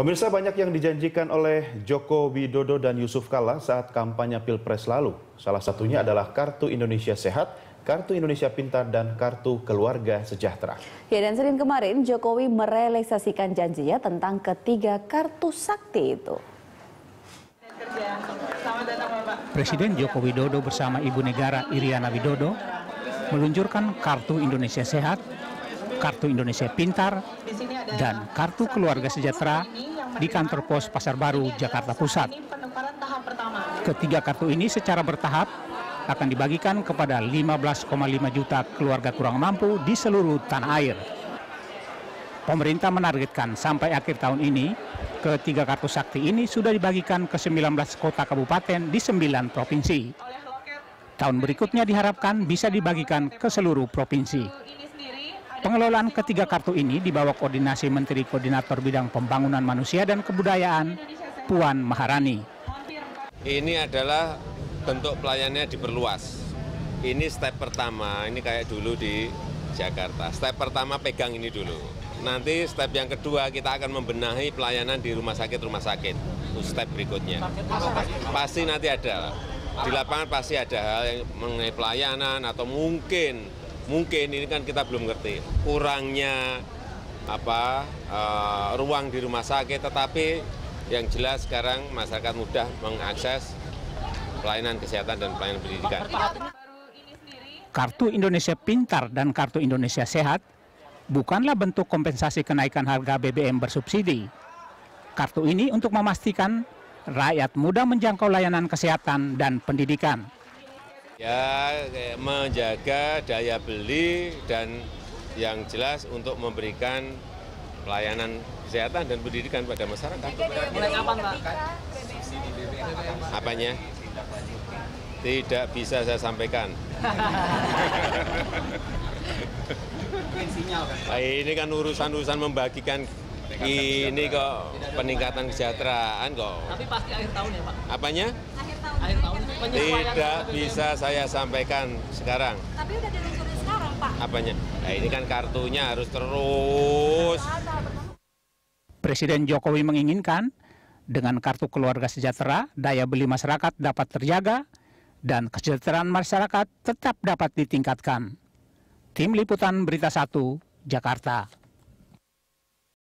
Pemirsa banyak yang dijanjikan oleh Joko Widodo dan Yusuf Kala saat kampanye Pilpres lalu. Salah satunya adalah Kartu Indonesia Sehat, Kartu Indonesia Pintar, dan Kartu Keluarga Sejahtera. Ya dan Senin kemarin Jokowi merealisasikan janjinya tentang ketiga kartu sakti itu. Presiden Joko Widodo bersama Ibu Negara Iriana Widodo meluncurkan Kartu Indonesia Sehat, Kartu Indonesia Pintar, dan Kartu Keluarga Sejahtera di kantor pos Pasar Baru, Jakarta Pusat. Ketiga kartu ini secara bertahap akan dibagikan kepada 15,5 juta keluarga kurang mampu di seluruh tanah air. Pemerintah menargetkan sampai akhir tahun ini, ketiga kartu sakti ini sudah dibagikan ke 19 kota kabupaten di 9 provinsi. Tahun berikutnya diharapkan bisa dibagikan ke seluruh provinsi. Pengelolaan ketiga kartu ini di bawah koordinasi Menteri Koordinator Bidang Pembangunan Manusia dan Kebudayaan, Puan Maharani. Ini adalah bentuk pelayanannya diperluas. Ini step pertama, ini kayak dulu di Jakarta. Step pertama pegang ini dulu. Nanti step yang kedua kita akan membenahi pelayanan di rumah sakit-rumah sakit. Step berikutnya. Pasti nanti ada. Di lapangan pasti ada hal yang mengenai pelayanan atau mungkin mungkin ini kan kita belum ngerti kurangnya apa uh, ruang di rumah sakit tetapi yang jelas sekarang masyarakat mudah mengakses pelayanan kesehatan dan pelayanan pendidikan. Kartu Indonesia Pintar dan Kartu Indonesia Sehat bukanlah bentuk kompensasi kenaikan harga BBM bersubsidi. Kartu ini untuk memastikan rakyat mudah menjangkau layanan kesehatan dan pendidikan. Ya, menjaga daya beli dan yang jelas untuk memberikan pelayanan kesehatan dan pendidikan pada masyarakat. Mulai kapan, Pak? Apanya? Tidak bisa saya sampaikan. Nah, ini kan urusan-urusan membagikan ini kok peningkatan kesejahteraan kok. Tapi pasti akhir tahun ya Pak? Apanya? Akhir tahun. Akhir tahun. Tidak bisa saya sampaikan sekarang. Tapi udah diluncurin sekarang Pak? Apanya? Nah ini kan kartunya harus terus. Presiden Jokowi menginginkan dengan kartu keluarga sejahtera, daya beli masyarakat dapat terjaga dan kesejahteraan masyarakat tetap dapat ditingkatkan. Tim Liputan Berita 1, Jakarta.